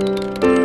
Música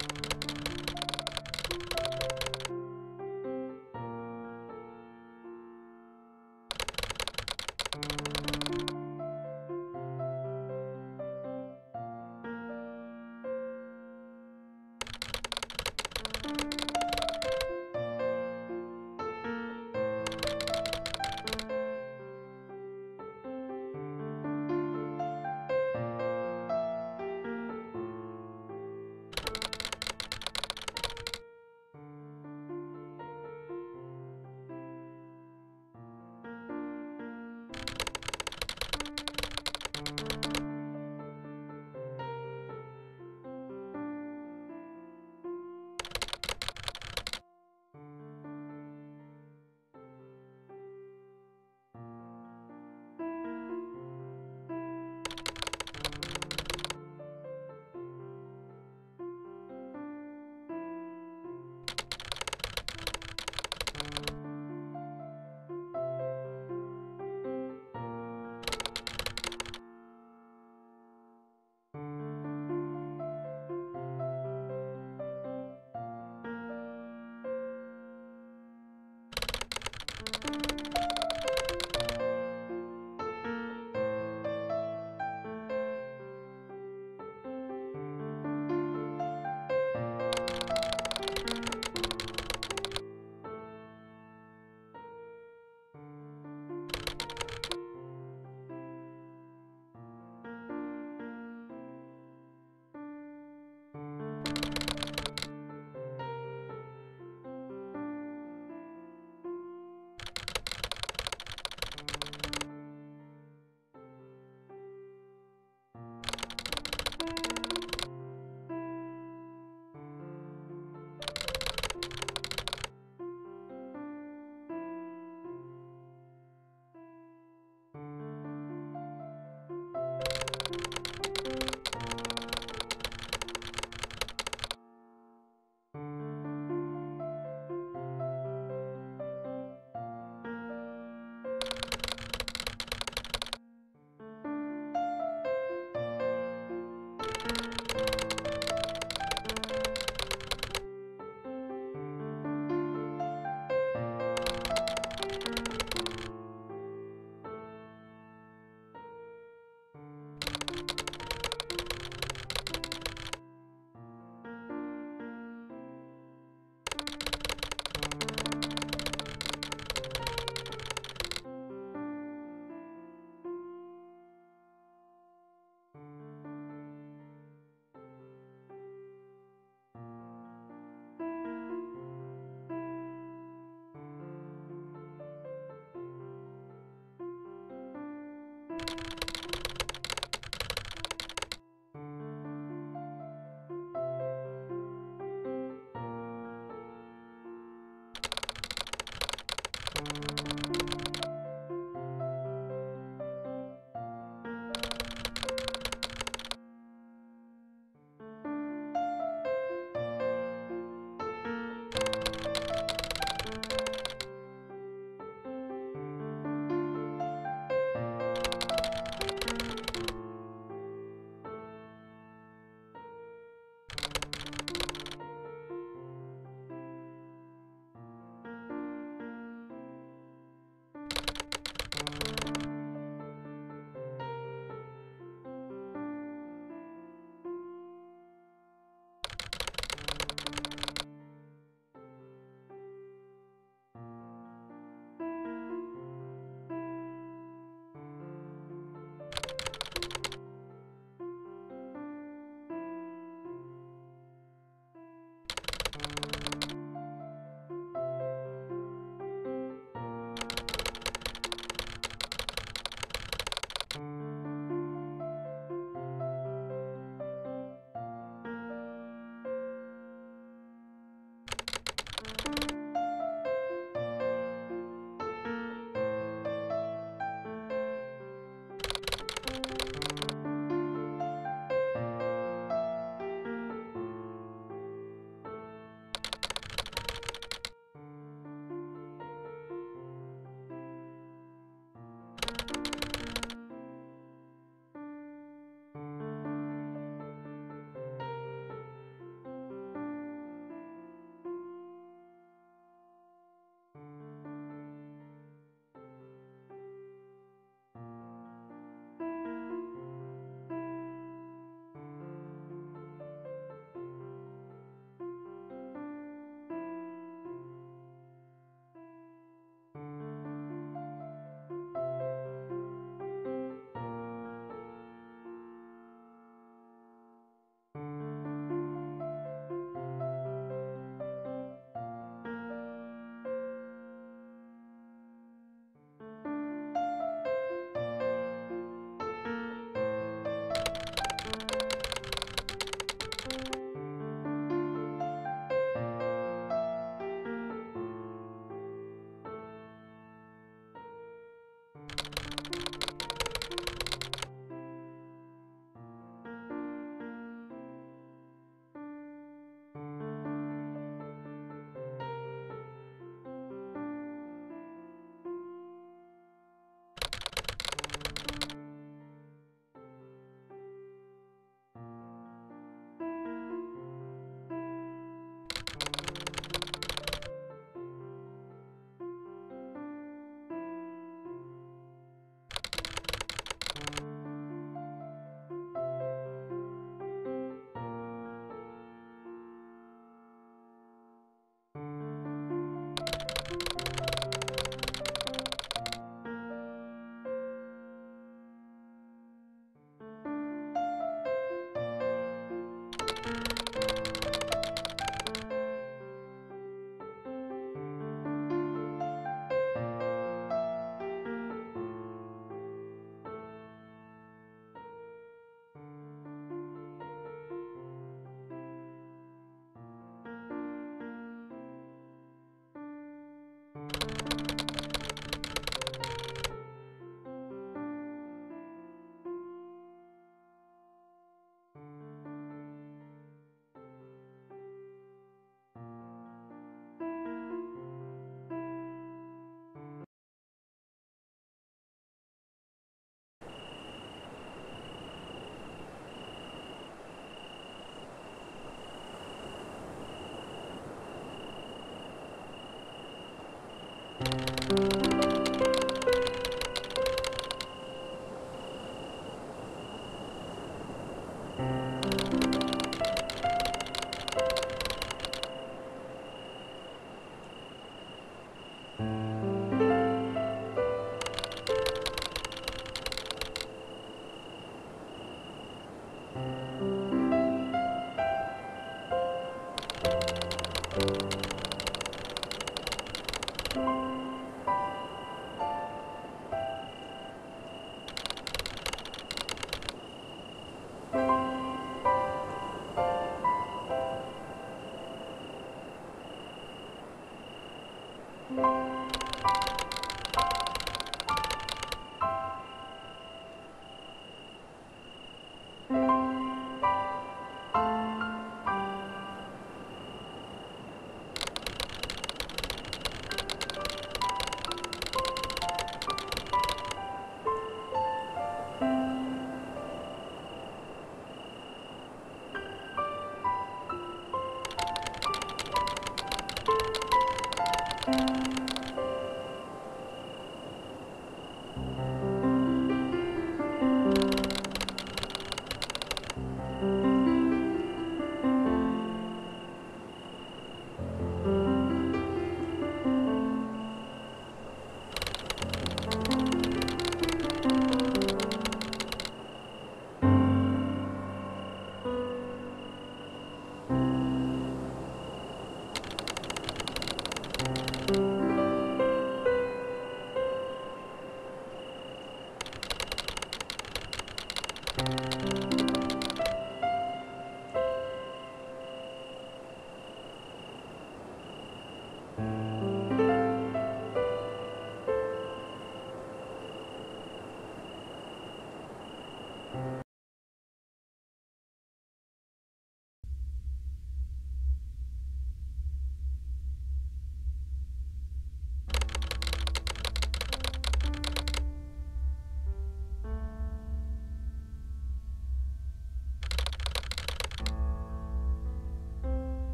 you